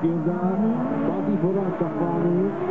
fielder. Bobby Burak Kafani.